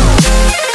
Yeah.